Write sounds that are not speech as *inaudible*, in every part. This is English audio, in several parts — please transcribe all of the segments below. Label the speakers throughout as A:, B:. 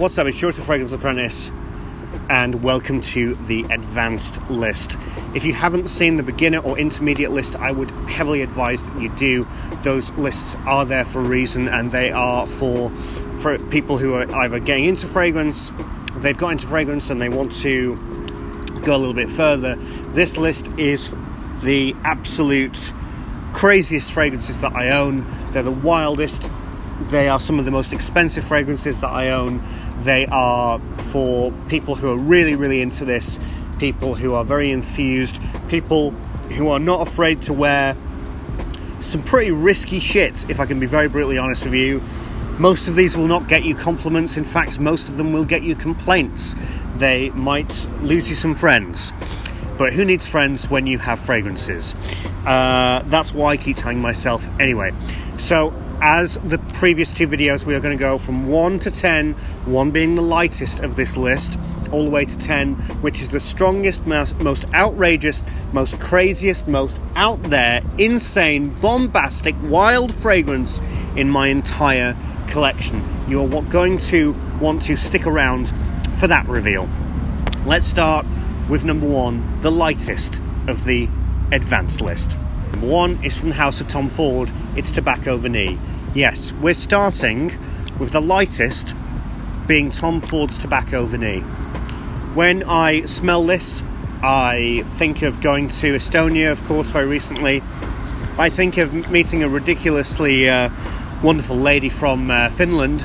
A: What's up? It's George the Fragrance Apprentice, and welcome to the advanced list. If you haven't seen the beginner or intermediate list, I would heavily advise that you do. Those lists are there for a reason, and they are for for people who are either getting into fragrance, they've got into fragrance, and they want to go a little bit further. This list is the absolute craziest fragrances that I own. They're the wildest. They are some of the most expensive fragrances that I own. They are for people who are really, really into this, people who are very enthused, people who are not afraid to wear some pretty risky shit, if I can be very brutally honest with you. Most of these will not get you compliments, in fact, most of them will get you complaints. They might lose you some friends. But who needs friends when you have fragrances? Uh, that's why I keep telling myself anyway. So, as the previous two videos, we are going to go from 1 to 10, 1 being the lightest of this list, all the way to 10, which is the strongest, most, most outrageous, most craziest, most out there, insane, bombastic, wild fragrance in my entire collection. You are going to want to stick around for that reveal. Let's start with number one, the lightest of the advanced list. One is from the house of Tom Ford, it's Tobacco Vanille. Yes, we're starting with the lightest being Tom Ford's Tobacco Vanille. When I smell this, I think of going to Estonia, of course, very recently. I think of meeting a ridiculously uh, wonderful lady from uh, Finland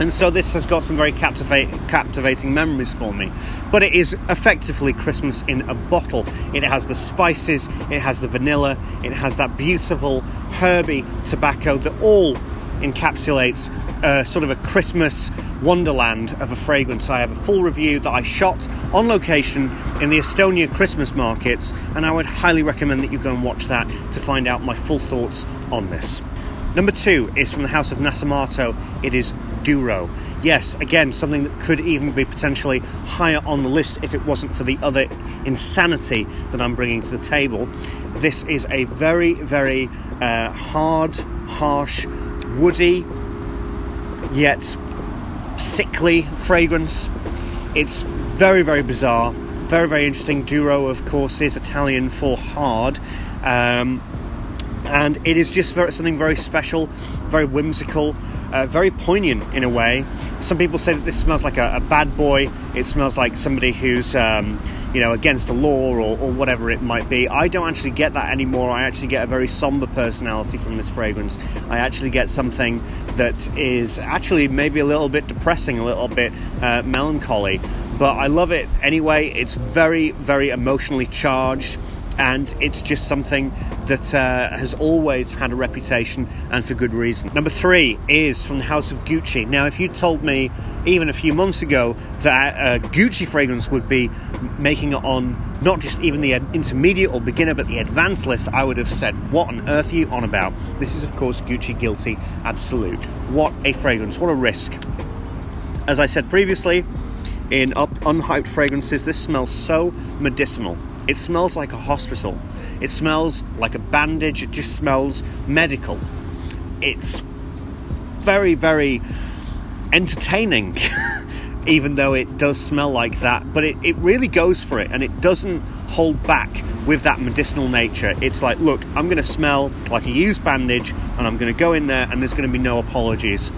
A: and so this has got some very captivating memories for me. But it is effectively Christmas in a bottle. It has the spices, it has the vanilla, it has that beautiful herby tobacco that all encapsulates uh, sort of a Christmas wonderland of a fragrance. I have a full review that I shot on location in the Estonia Christmas markets, and I would highly recommend that you go and watch that to find out my full thoughts on this. Number two is from the house of Nasomatto. It is Duro. Yes, again, something that could even be potentially higher on the list if it wasn't for the other insanity that I'm bringing to the table. This is a very, very uh, hard, harsh, woody, yet sickly fragrance. It's very, very bizarre, very, very interesting. Duro, of course, is Italian for hard. Um, and it is just very, something very special, very whimsical, uh, very poignant in a way. Some people say that this smells like a, a bad boy. It smells like somebody who's, um, you know, against the law or, or, whatever it might be. I don't actually get that anymore. I actually get a very somber personality from this fragrance. I actually get something that is actually maybe a little bit depressing, a little bit uh, melancholy. But I love it anyway. It's very, very emotionally charged and it's just something that uh, has always had a reputation and for good reason. Number three is from the House of Gucci. Now, if you told me even a few months ago that a uh, Gucci fragrance would be making it on not just even the intermediate or beginner but the advanced list, I would have said, What on earth are you on about? This is, of course, Gucci Guilty Absolute. What a fragrance, what a risk. As I said previously, in unhyped fragrances, this smells so medicinal. It smells like a hospital. It smells like a bandage. It just smells medical. It's very, very entertaining, *laughs* even though it does smell like that. But it, it really goes for it and it doesn't hold back with that medicinal nature. It's like, look, I'm going to smell like a used bandage and I'm going to go in there and there's going to be no apologies.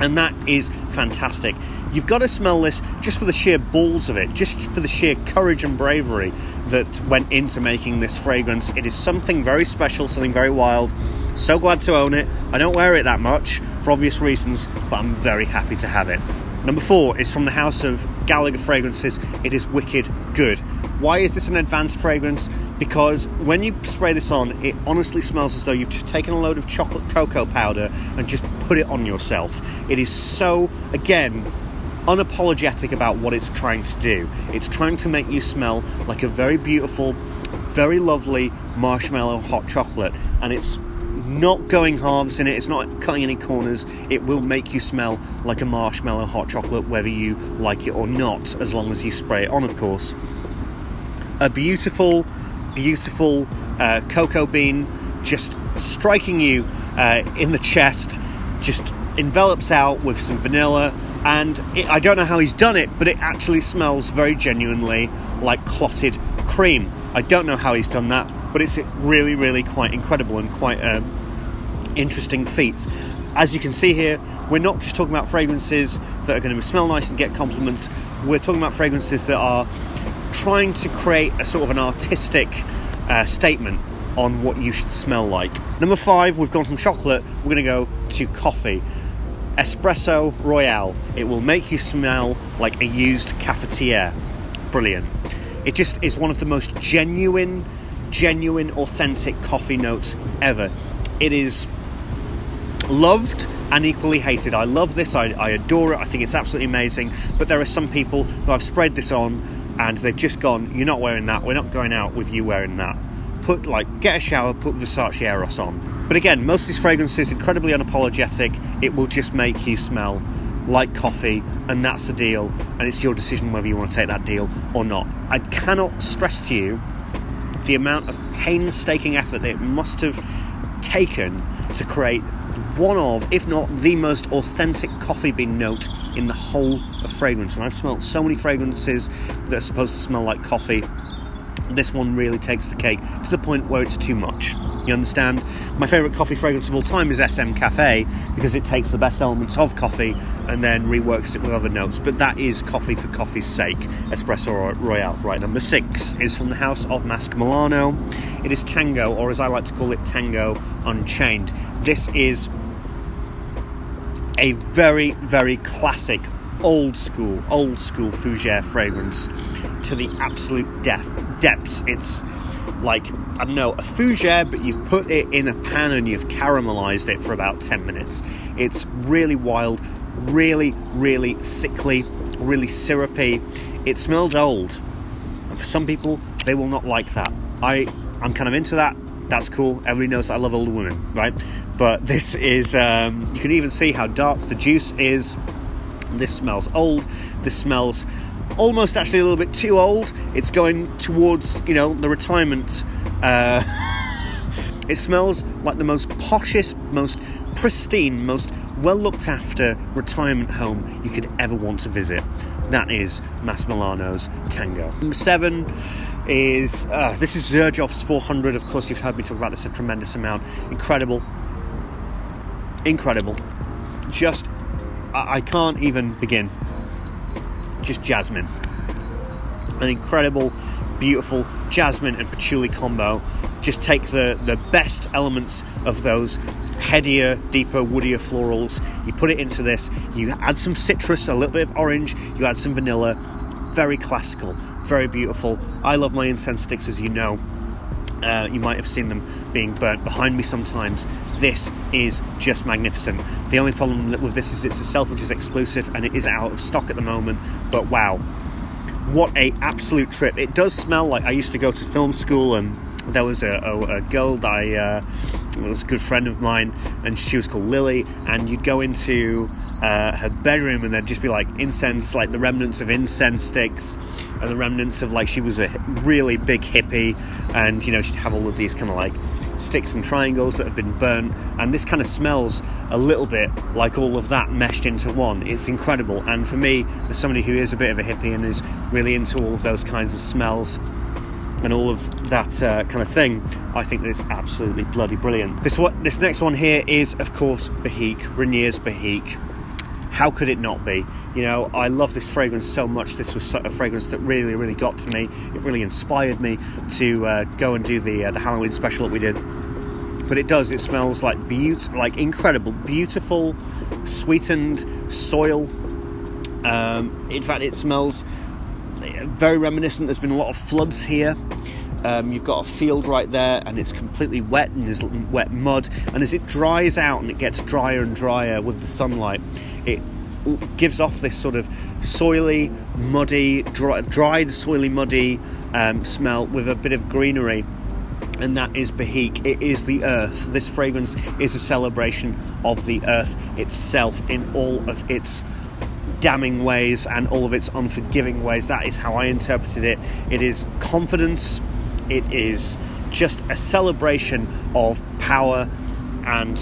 A: And that is fantastic. You've got to smell this just for the sheer balls of it, just for the sheer courage and bravery that went into making this fragrance. It is something very special, something very wild. So glad to own it. I don't wear it that much for obvious reasons, but I'm very happy to have it. Number four is from the house of Gallagher Fragrances. It is wicked good. Why is this an advanced fragrance? Because when you spray this on, it honestly smells as though you've just taken a load of chocolate cocoa powder and just put it on yourself. It is so, again, unapologetic about what it's trying to do. It's trying to make you smell like a very beautiful, very lovely marshmallow hot chocolate, and it's not going halves in it, it's not cutting any corners. It will make you smell like a marshmallow hot chocolate, whether you like it or not, as long as you spray it on, of course. A beautiful, beautiful uh, cocoa bean just striking you uh, in the chest, just envelops out with some vanilla, And it, I don't know how he's done it, but it actually smells very genuinely like clotted cream. I don't know how he's done that, but it's really, really quite incredible and quite a interesting feats. As you can see here, we're not just talking about fragrances that are going to smell nice and get compliments. We're talking about fragrances that are trying to create a sort of an artistic uh, statement on what you should smell like. Number five, we've gone from chocolate, we're going to go to coffee. Espresso Royale. It will make you smell like a used cafetiere. Brilliant. It just is one of the most genuine, genuine, authentic coffee notes ever. It is loved and equally hated. I love this, I, I adore it, I think it's absolutely amazing. But there are some people who I've spread this on and they've just gone, You're not wearing that, we're not going out with you wearing that. Put like get a shower, put Versace Eros on. But again, most of these fragrances incredibly unapologetic. It will just make you smell like coffee, and that's the deal. And it's your decision whether you want to take that deal or not. I cannot stress to you the amount of painstaking effort that it must have taken to create one of, if not the most authentic coffee bean note in the whole of fragrance. And I've smelled so many fragrances that are supposed to smell like coffee. This one really takes the cake to the point where it's too much. You understand? My favourite coffee fragrance of all time is SM Cafe because it takes the best elements of coffee and then reworks it with other notes. But that is coffee for coffee's sake. Espresso Royale. Right, number six is from the house of Masque Milano. It is Tango, or as I like to call it, Tango Unchained. This is a very, very classic, old school, old school fougere fragrance to the absolute death depths. It's like I don't know a fougere, but you've put it in a pan and you've caramelized it for about ten minutes. It's really wild, really, really sickly, really syrupy. It smells old, and for some people, they will not like that. I I'm kind of into that. That's cool. Everybody knows I love older women, right? But *laughs* this is, um, you can even see how dark the juice is. This smells old. This smells almost actually a little bit too old. It's going towards, you know, the retirement. Uh, *laughs* it smells like the most poshest, most pristine, most well looked after retirement home you could ever want to visit. That is Masque Milano's Tango. Number seven is uh, this is Xerjoff's 400. Of course, you've heard me talk about this a tremendous amount. Incredible, incredible. Just I, I can't even begin. Just jasmine, an incredible, beautiful jasmine and patchouli combo. Just take the the best elements of those headier, deeper, woodier florals. You put it into this. You add some citrus, a little bit of orange. You add some vanilla. Very classical, very beautiful. I love my incense sticks, as you know. Uh, you might have seen them being burnt behind me sometimes. This is just magnificent. The only problem with this is it's a Selfridges exclusive and it is out of stock at the moment. But wow, what a absolute trip! It does smell like I used to go to film school and there was a, a, a girl that I uh, was a good friend of mine, and she was called Lily. And you'd go into uh, her bedroom, and there'd just be like incense, like the remnants of incense sticks, and the remnants of like she was a really big hippie, and you know she'd have all of these kind of like sticks and triangles that have been burnt, and this kind of smells a little bit like all of that meshed into one. It's incredible, and for me, as somebody who is a bit of a hippie and is really into all of those kinds of smells and all of that uh, kind of thing, I think that it's absolutely bloody brilliant. This what this next one here is, of course, Behique, Renier's Behique. How could it not be? You know, I love this fragrance so much. This was a fragrance that really, really got to me. It really inspired me to uh, go and do the uh, the Halloween special that we did. But it does. It smells like beaut, like incredible, beautiful, sweetened soil. Um, in fact, it smells very reminiscent. There's been a lot of floods here. Um, you've got a field right there, and it's completely wet, and there's wet mud. And as it dries out and it gets drier and drier with the sunlight, it gives off this sort of soily, muddy, dry, dried, soily, muddy um, smell with a bit of greenery. And that is Behique. It is the earth. This fragrance is a celebration of the earth itself in all of its damning ways and all of its unforgiving ways. That is how I interpreted it. It is confidence, it is just a celebration of power and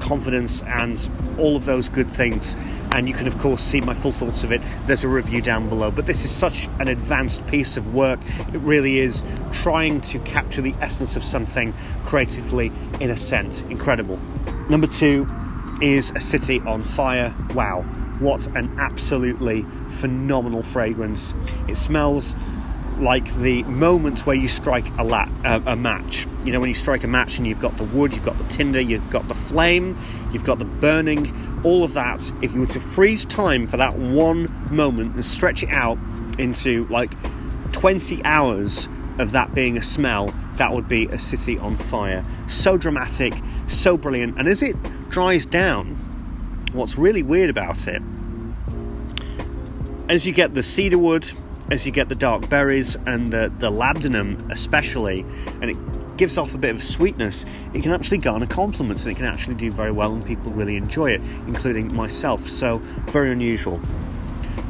A: confidence and all of those good things. And you can, of course, see my full thoughts of it. There's a review down below. But this is such an advanced piece of work. It really is trying to capture the essence of something creatively in a scent. Incredible. Number two is A City on Fire. Wow, what an absolutely phenomenal fragrance! It smells like the moment where you strike a, la- uh, a, match. You know, when you strike a match and you've got the wood, you've got the tinder, you've got the flame, you've got the burning, all of that. If you were to freeze time for that one moment and stretch it out into like 20 hours of that being a smell, that would be a city on fire. So dramatic, so brilliant. And as it dries down, what's really weird about it, as you get the cedarwood, as you get the dark berries and the, the labdanum especially, and it gives off a bit of sweetness, it can actually garner compliments and it can actually do very well and people really enjoy it, including myself. So very unusual.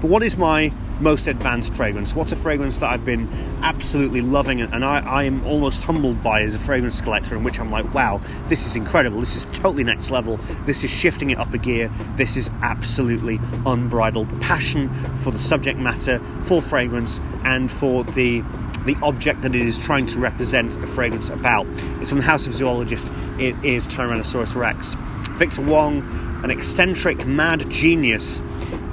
A: But what is my most advanced fragrance? What's a fragrance that I've been absolutely loving and I, I, am almost humbled by as a fragrance collector, in which I'm like, wow, this is incredible. This is totally next level. This is shifting it up a gear. This is absolutely unbridled passion for the subject matter, for fragrance, and for the the object that it is trying to represent a fragrance about. It's from the House of Zoologists. It is Tyrannosaurus Rex. Victor Wong, an eccentric, mad genius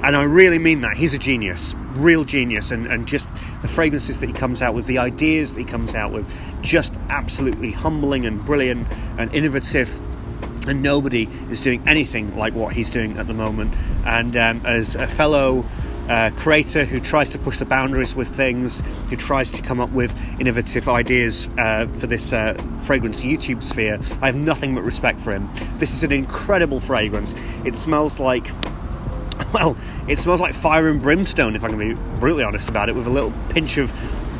A: and I really mean that. He's a genius, real genius, and, and just the fragrances that he comes out with, the ideas that he comes out with, just absolutely humbling and brilliant and innovative. And nobody is doing anything like what he's doing at the moment. And um, as a fellow uh, creator who tries to push the boundaries with things, who tries to come up with innovative ideas uh, for this uh, fragrance YouTube sphere. I have nothing but respect for him. This is an incredible fragrance. It smells like well, it smells like fire and brimstone, if I can be brutally honest about it, with a little pinch of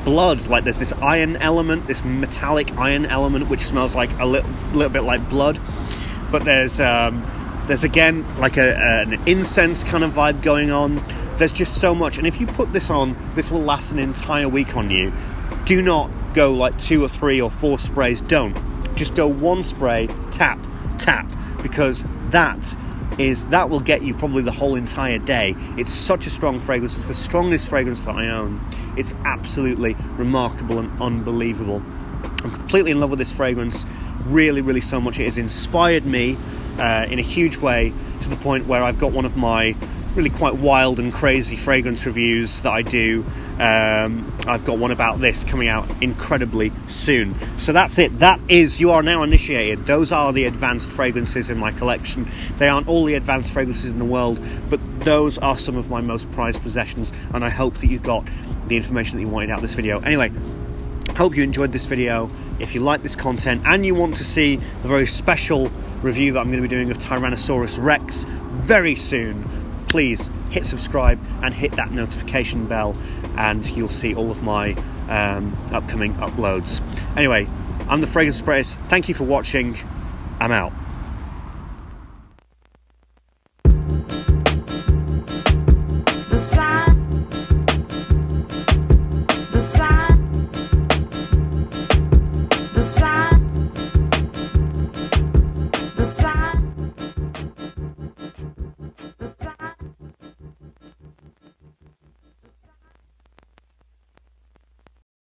A: blood. Like there's this iron element, this metallic iron element, which smells like a little, little bit like blood. But there's um, there's again like a, an incense kind of vibe going on. There's just so much, and if you put this on, this will last an entire week on you. Do not go like two or three or four sprays. Don't just go one spray, tap, tap, because that is that will get you probably the whole entire day. It's such a strong fragrance. It's the strongest fragrance that I own. It's absolutely remarkable and unbelievable. I'm completely in love with this fragrance. Really, really so much. It has inspired me uh, in a huge way to the point where I've got one of my really quite wild and crazy fragrance reviews that I do. Um, I've got one about this coming out incredibly soon. So that's it. That is, you are now initiated. Those are the advanced fragrances in my collection. They aren't all the advanced fragrances in the world, but those are some of my most prized possessions. And I hope that you got the information that you wanted out of this video. Anyway, hope you enjoyed this video. If you like this content and you want to see the very special review that I'm going to be doing of Tyrannosaurus Rex very soon, please hit subscribe and hit that notification bell, and you'll see all of my um, upcoming uploads. Anyway, I'm the Fragrance Sprays. Thank you for watching. I'm out.